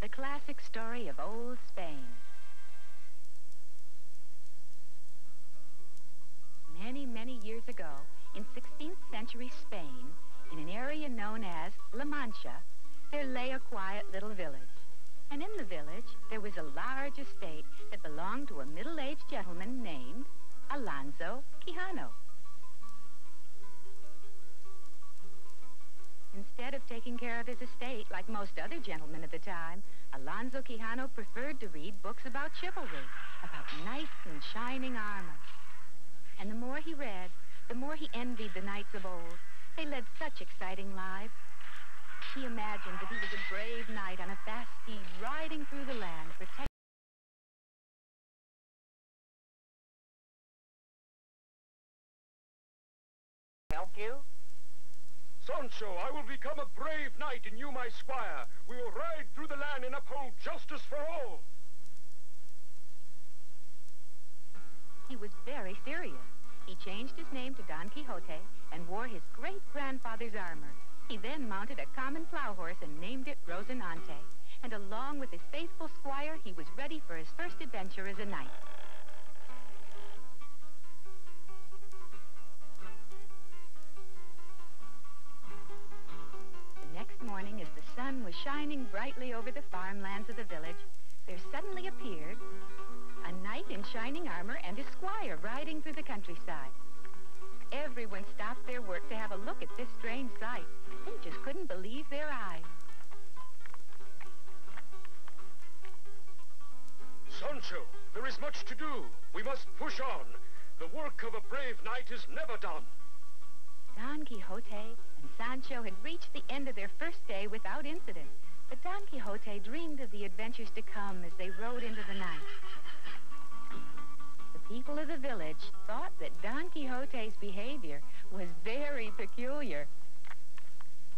The classic story of old Spain. Many, many years ago, in 16th century Spain, in an area known as La Mancha, there lay a quiet little village. And in the village, there was a large estate that belonged to a middle-aged gentleman named Alonso Quijano. Instead of taking care of his estate like most other gentlemen of the time, Alonso Quijano preferred to read books about chivalry, about knights and shining armor. And the more he read, the more he envied the knights of old. They led such exciting lives. He imagined that he was a brave knight on a fast steed riding through the land, protecting Sancho, I will become a brave knight and you my squire. We will ride through the land and uphold justice for all. He was very serious. He changed his name to Don Quixote and wore his great-grandfather's armor. He then mounted a common plow horse and named it Rosinante. And along with his faithful squire, he was ready for his first adventure as a knight. Shining brightly over the farmlands of the village, there suddenly appeared a knight in shining armor and his squire riding through the countryside. Everyone stopped their work to have a look at this strange sight. They just couldn't believe their eyes. Sancho, there is much to do. We must push on. The work of a brave knight is never done. Don Quixote and Sancho had reached the end of their first day without incident. But Don Quixote dreamed of the adventures to come as they rode into the night. The people of the village thought that Don Quixote's behavior was very peculiar.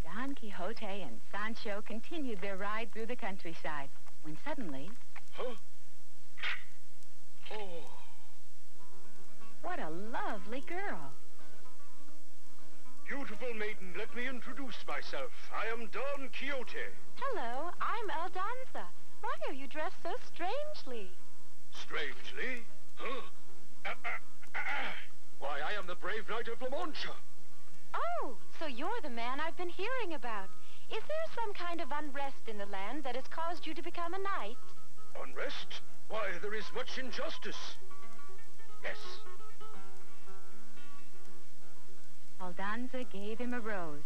Don Quixote and Sancho continued their ride through the countryside when suddenly, Huh? Oh, what a lovely girl! Beautiful maiden, let me introduce myself. I am Don Quixote. Hello, I'm Aldonza. Why are you dressed so strangely? Strangely? Huh? Ah, ah, ah. Why, I am the brave knight of La Mancha. Oh, so you're the man I've been hearing about. Is there some kind of unrest in the land that has caused you to become a knight? Unrest? Why, there is much injustice. Yes, Aldonza gave him a rose.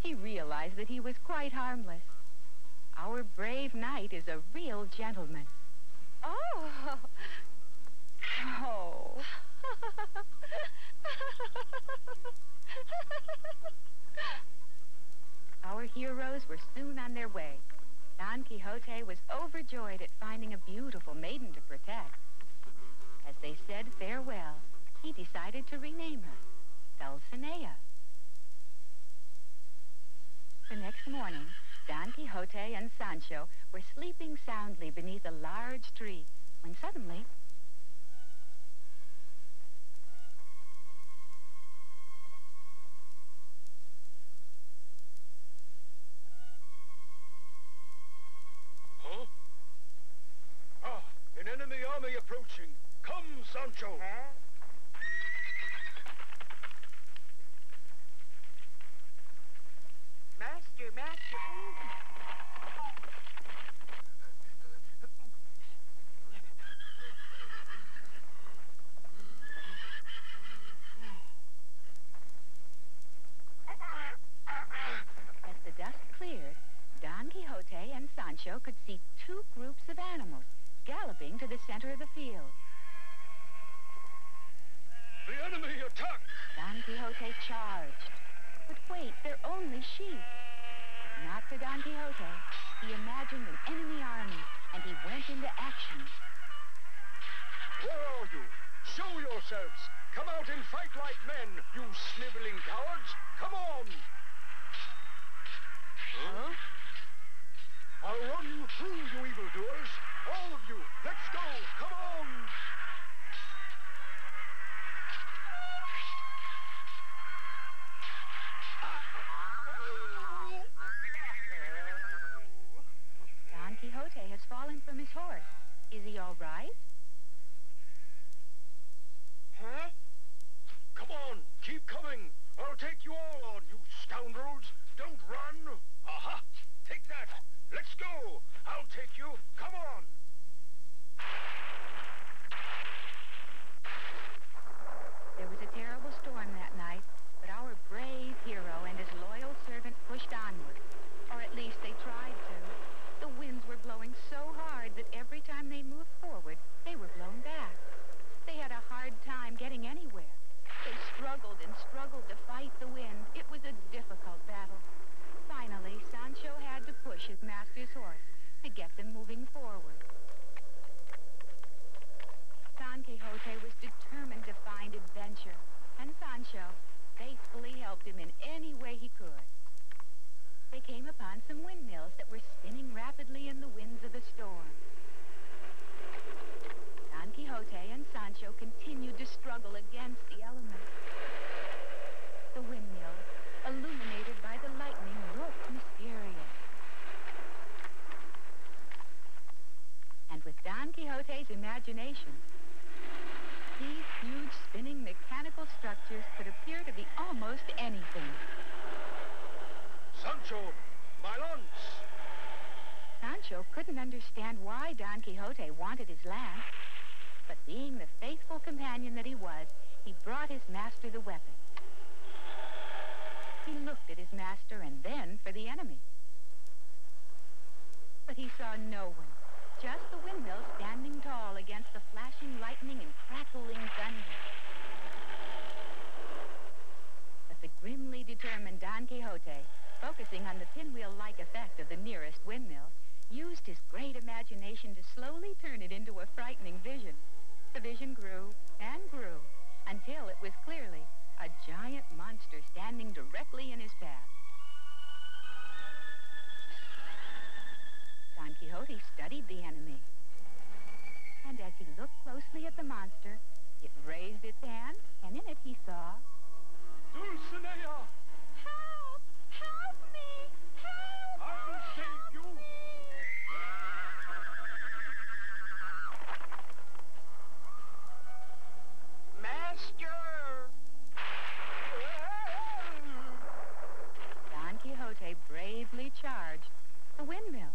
He realized that he was quite harmless. Our brave knight is a real gentleman. Oh. Oh. Our heroes were soon on their way. Don Quixote was overjoyed at finding a beautiful maiden to protect. As they said farewell, he decided to rename her Dulcinea. The next morning, Don Quixote and Sancho were sleeping soundly beneath a large tree when suddenly see two groups of animals galloping to the center of the field. The enemy attack. Don Quixote charged. But wait, they're only sheep. Not for Don Quixote. He imagined an enemy army, and he went into action. Where are you? Show yourselves. Come out and fight like men, you sniveling cowards. Come Quixote has fallen from his horse. Is he all right? Huh? Come on, keep coming. I'll take you all on, you scoundrels. Don't run. Aha! Take that. Let's go. I'll take you. Come on. Almost anything. Sancho, my lance! Sancho couldn't understand why Don Quixote wanted his lance, but being the faithful companion that he was, he brought his master the weapon. He looked at his master and then for the enemy. But he saw no one, just the windmill standing tall against the flashing lightning and crackling thunder. But the grimly determined Don Quixote, focusing on the pinwheel-like effect of the nearest windmill, used his great imagination to slowly turn it into a frightening vision. The vision grew and grew until it was clearly a giant monster standing directly in his path. Don Quixote studied the enemy. And as he looked closely at the monster, it raised its hand, and in it he saw... Dulcinea! Help! Help me! Help! I'll save you! Master! Don Quixote bravely charged the windmill.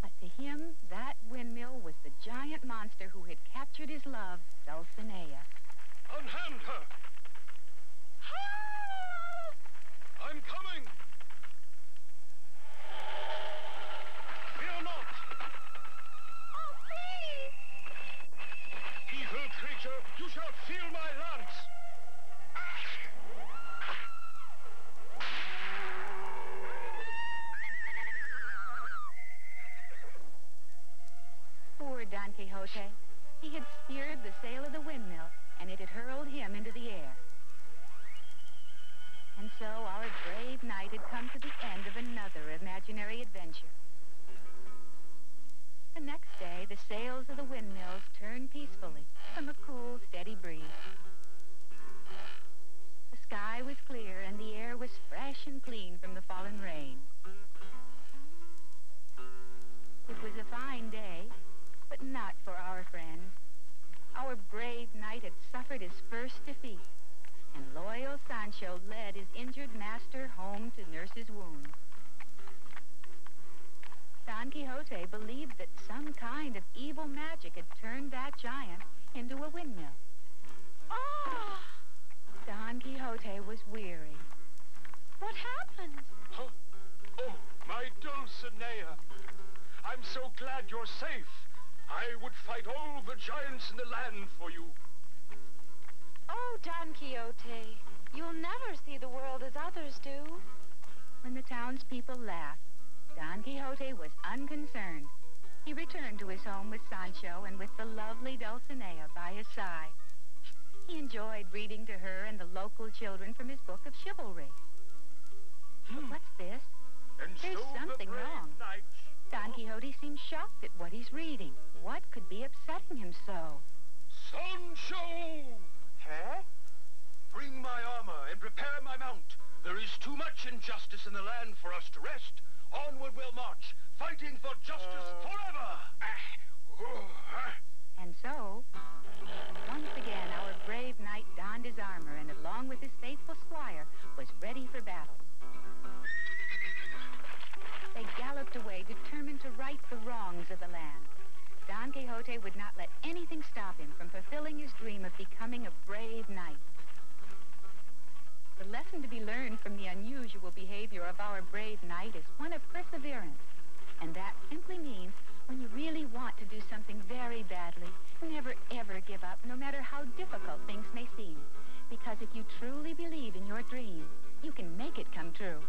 But to him, that windmill was the giant monster who had captured his love, Dulcinea. Unhand her! Help! I'm coming! Fear not! Oh, please! Evil creature, you shall feel my lance! Poor Don Quixote. He had speared the sail of the windmill, and it had hurled him into the so our brave knight had come to the end of another imaginary adventure. The next day, the sails of the windmills turned peacefully from a cool, steady breeze. The sky was clear, and the air was fresh and clean from the fallen rain. It was a fine day, but not for our friend. Our brave knight had suffered his first defeat, and loyal Sancho led his injured master home to nurse his wound. Don Quixote believed that some kind of evil magic had turned that giant into a windmill. Oh! Don Quixote was weary. What happened? Huh? Oh, my Dulcinea! I'm so glad you're safe. I would fight all the giants in the land for you. Oh, Don Quixote, you'll never see the world as others do. When the townspeople laughed, Don Quixote was unconcerned. He returned to his home with Sancho and with the lovely Dulcinea by his side. He enjoyed reading to her and the local children from his book of chivalry. But Hmm. what's this? And There's so something the wrong. knight... Don Quixote seems shocked at what he's reading. What could be upsetting him so? Sancho! Huh? Bring my armor and prepare my mount. There is too much injustice in the land for us to rest. Onward we'll march, fighting for justice Uh. forever. Ah. Oh, ah. And so, once again, our brave knight donned his armor and, along with his faithful squire, was ready for battle. They galloped away, determined to right the wrongs of the land. Don Quixote would not let anything stop him from fulfilling his dream of becoming a brave knight. The lesson to be learned from the unusual behavior of our brave knight is one of perseverance. And that simply means when you really want to do something very badly, never ever give up, no matter how difficult things may seem. Because if you truly believe in your dream, you can make it come true.